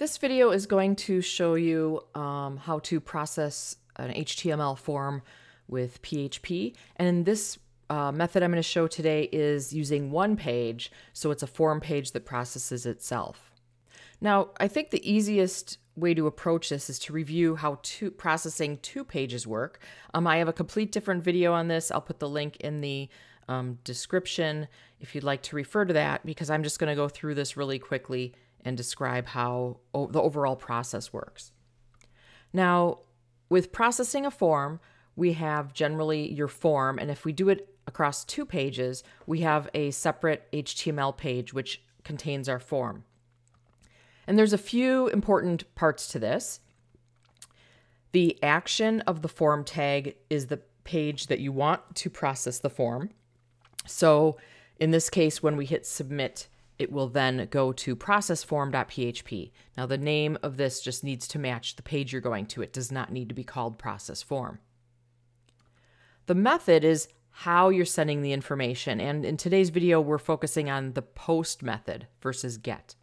This video is going to show you um, how to process an HTML form with PHP. And this uh, method I'm going to show today is using one page, so it's a form page that processes itself. Now, I think the easiest way to approach this is to review how two, processing two pages work. Um, I have a complete different video on this. I'll put the link in the um, description if you'd like to refer to that, because I'm just going to go through this really quickly and describe how the overall process works. Now, with processing a form, we have generally your form, and if we do it across two pages, we have a separate HTML page which contains our form. And there's a few important parts to this. The action of the form tag is the page that you want to process the form. So in this case, when we hit submit, it will then go to processform.php. Now the name of this just needs to match the page you're going to. It does not need to be called process form. The method is how you're sending the information. And in today's video, we're focusing on the post method versus get.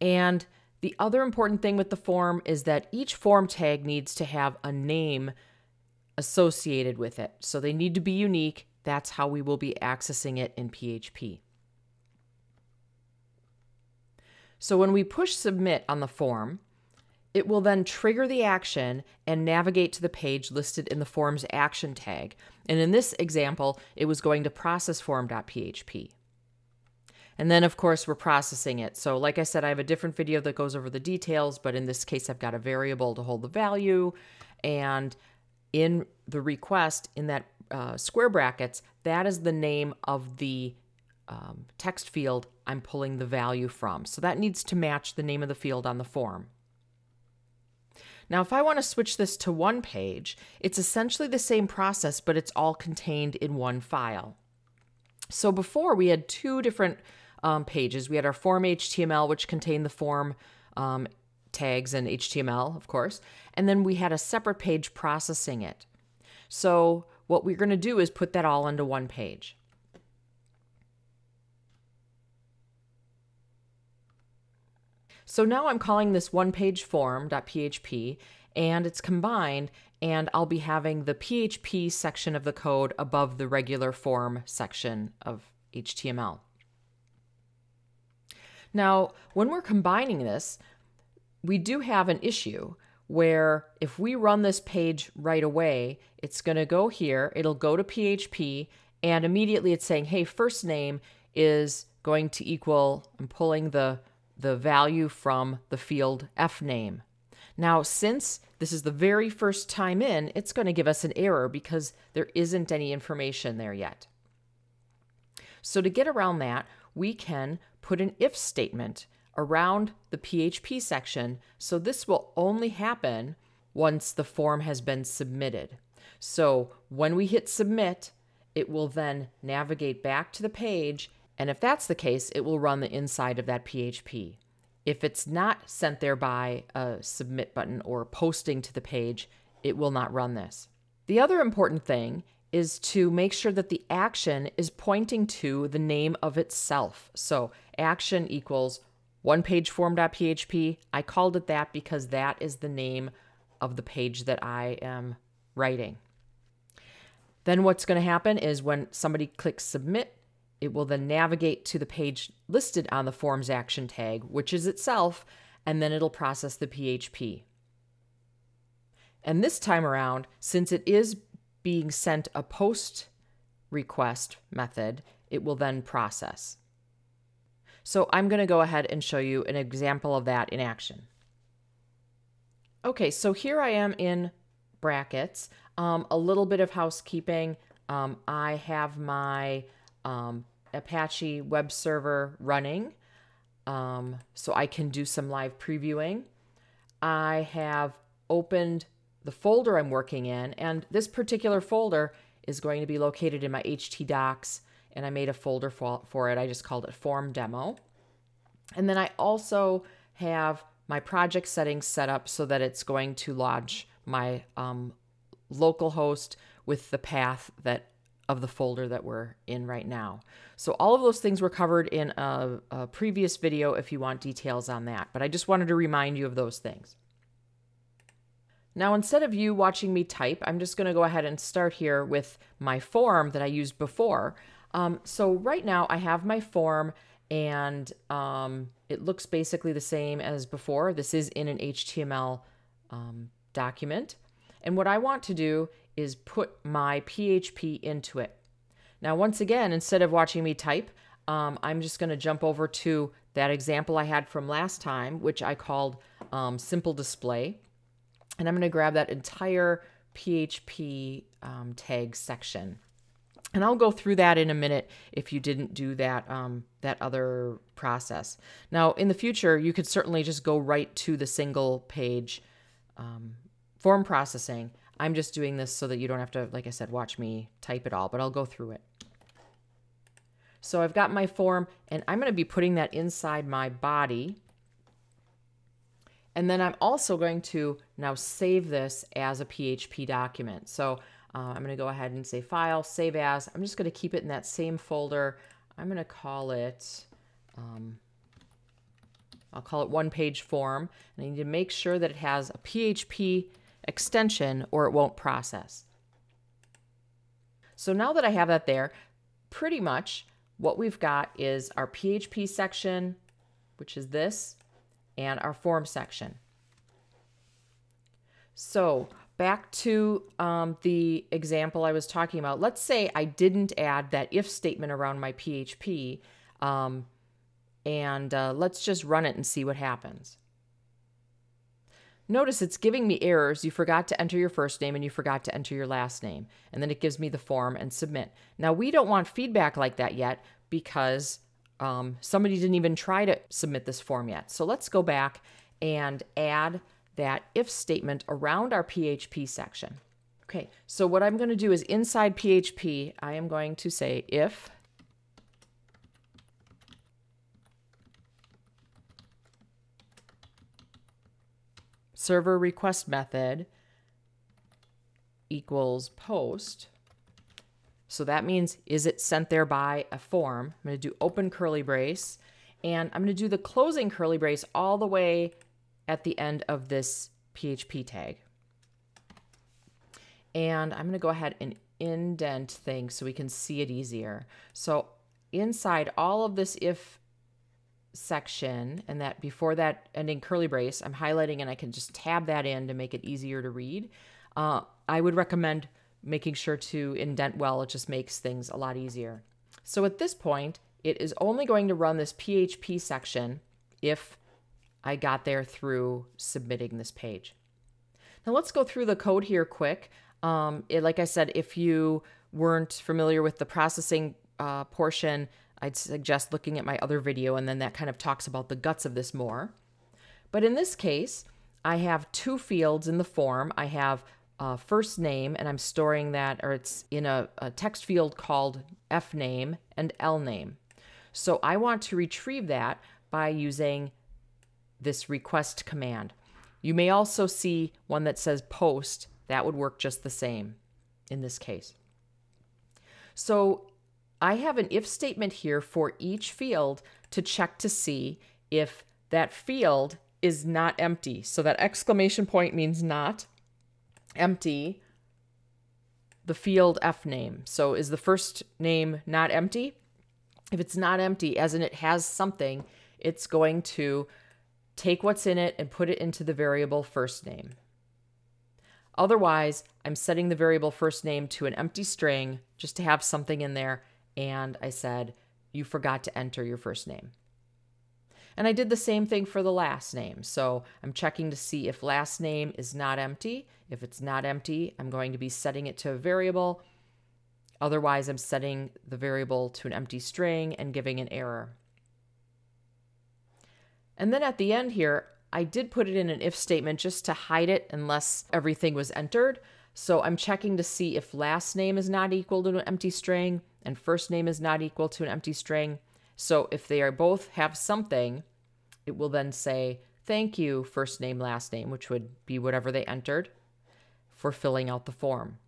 And the other important thing with the form is that each form tag needs to have a name associated with it. So they need to be unique. That's how we will be accessing it in PHP. So when we push submit on the form, it will then trigger the action and navigate to the page listed in the form's action tag. And in this example, it was going to processform.php. And then, of course, we're processing it. So, like I said, I have a different video that goes over the details, but in this case, I've got a variable to hold the value. And in the request, in that uh, square brackets, that is the name of the um, text field I'm pulling the value from. So that needs to match the name of the field on the form. Now, if I want to switch this to one page, it's essentially the same process, but it's all contained in one file. So before we had two different um, pages. We had our form HTML, which contained the form um, tags and HTML, of course, and then we had a separate page processing it. So what we're going to do is put that all into one page. So now I'm calling this one page form.php and it's combined and I'll be having the PHP section of the code above the regular form section of HTML. Now, when we're combining this, we do have an issue where if we run this page right away, it's going to go here, it'll go to PHP, and immediately it's saying, hey, first name is going to equal, I'm pulling the the value from the field F name. Now, since this is the very first time in, it's going to give us an error because there isn't any information there yet. So to get around that, we can put an if statement around the PHP section. So this will only happen once the form has been submitted. So when we hit submit, it will then navigate back to the page and if that's the case, it will run the inside of that PHP. If it's not sent there by a submit button or posting to the page, it will not run this. The other important thing is to make sure that the action is pointing to the name of itself. So action equals one page form.php. I called it that because that is the name of the page that I am writing. Then what's going to happen is when somebody clicks submit, it will then navigate to the page listed on the Forms action tag, which is itself, and then it'll process the PHP. And this time around, since it is being sent a post request method, it will then process. So I'm going to go ahead and show you an example of that in action. Okay, so here I am in brackets. Um, a little bit of housekeeping. Um, I have my um, Apache web server running um, so I can do some live previewing. I have opened the folder I'm working in, and this particular folder is going to be located in my htdocs, and I made a folder for, for it. I just called it form demo. And then I also have my project settings set up so that it's going to launch my um, local host with the path that of the folder that we're in right now. So all of those things were covered in a, a previous video if you want details on that, but I just wanted to remind you of those things. Now, instead of you watching me type, I'm just going to go ahead and start here with my form that I used before. Um, so right now I have my form and um, it looks basically the same as before. This is in an HTML um, document. And what I want to do is put my PHP into it. Now, once again, instead of watching me type, um, I'm just going to jump over to that example I had from last time, which I called um, Simple Display. And I'm going to grab that entire PHP um, tag section. And I'll go through that in a minute if you didn't do that um, that other process. Now, in the future, you could certainly just go right to the single page um, form processing. I'm just doing this so that you don't have to, like I said, watch me type it all, but I'll go through it. So I've got my form, and I'm going to be putting that inside my body. And then I'm also going to now save this as a PHP document. So uh, I'm going to go ahead and say File, Save As. I'm just going to keep it in that same folder. I'm going to call it, um, I'll call it one page form. And I need to make sure that it has a PHP extension or it won't process. So now that I have that there, pretty much what we've got is our PHP section, which is this, and our form section. So back to um, the example I was talking about. Let's say I didn't add that if statement around my PHP, um, and uh, let's just run it and see what happens. Notice it's giving me errors. You forgot to enter your first name and you forgot to enter your last name. And then it gives me the form and submit. Now, we don't want feedback like that yet because um, somebody didn't even try to submit this form yet. So let's go back and add that if statement around our PHP section. Okay, so what I'm going to do is inside PHP, I am going to say if server request method equals post. So that means is it sent there by a form? I'm going to do open curly brace and I'm going to do the closing curly brace all the way at the end of this PHP tag. And I'm going to go ahead and indent things so we can see it easier. So inside all of this if section and that before that ending curly brace, I'm highlighting and I can just tab that in to make it easier to read. Uh, I would recommend making sure to indent well. It just makes things a lot easier. So at this point, it is only going to run this PHP section if I got there through submitting this page. Now let's go through the code here quick. Um, it, like I said, if you weren't familiar with the processing uh, portion, I'd suggest looking at my other video and then that kind of talks about the guts of this more. But in this case, I have two fields in the form. I have a first name and I'm storing that, or it's in a, a text field called F name and L name. So I want to retrieve that by using this request command. You may also see one that says post. That would work just the same in this case. So I have an if statement here for each field to check to see if that field is not empty. So that exclamation point means not empty the field F name. So is the first name not empty? If it's not empty, as in it has something, it's going to take what's in it and put it into the variable first name. Otherwise, I'm setting the variable first name to an empty string just to have something in there, and I said, you forgot to enter your first name. And I did the same thing for the last name. So I'm checking to see if last name is not empty. If it's not empty, I'm going to be setting it to a variable. Otherwise, I'm setting the variable to an empty string and giving an error. And then at the end here, I did put it in an if statement just to hide it unless everything was entered. So I'm checking to see if last name is not equal to an empty string and first name is not equal to an empty string. So if they are both have something, it will then say, thank you, first name, last name, which would be whatever they entered for filling out the form.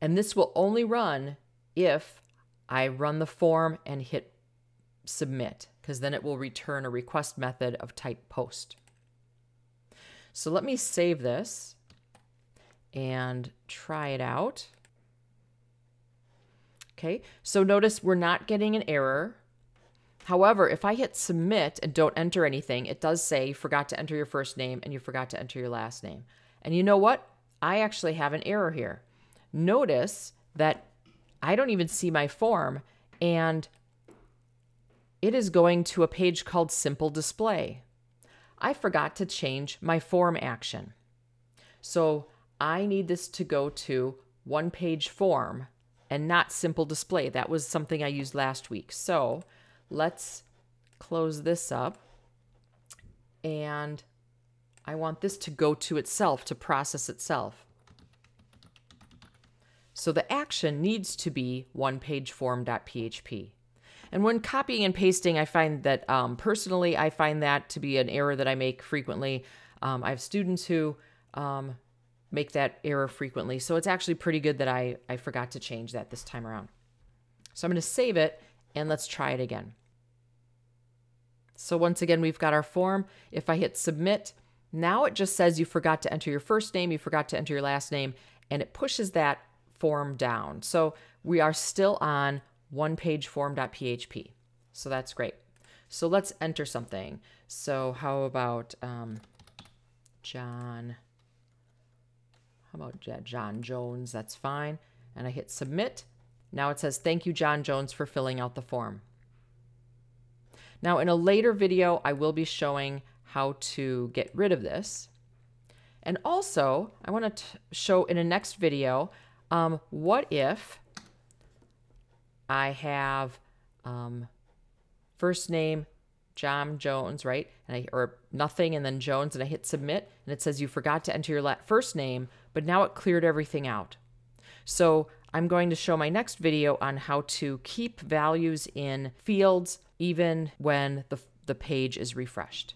And this will only run if I run the form and hit submit, because then it will return a request method of type post. So let me save this and try it out. Okay, so notice we're not getting an error. However, if I hit submit and don't enter anything, it does say you forgot to enter your first name and you forgot to enter your last name. And you know what? I actually have an error here. Notice that I don't even see my form and it is going to a page called Simple Display. I forgot to change my form action. So I need this to go to one page form and not simple display. That was something I used last week. So let's close this up. And I want this to go to itself, to process itself. So the action needs to be one page form.php. And when copying and pasting, I find that um, personally, I find that to be an error that I make frequently. Um, I have students who um, make that error frequently. So it's actually pretty good that I, I forgot to change that this time around. So I'm going to save it and let's try it again. So once again, we've got our form. If I hit submit, now it just says you forgot to enter your first name, you forgot to enter your last name, and it pushes that form down. So we are still on one page form.php. So that's great. So let's enter something. So how about um, John? How about John Jones? That's fine. And I hit submit. Now it says, thank you, John Jones, for filling out the form. Now in a later video, I will be showing how to get rid of this. And also, I want to show in a next video, um, what if I have um, first name John Jones, right? And I, or nothing and then Jones, and I hit submit, and it says you forgot to enter your first name, but now it cleared everything out. So I'm going to show my next video on how to keep values in fields even when the, the page is refreshed.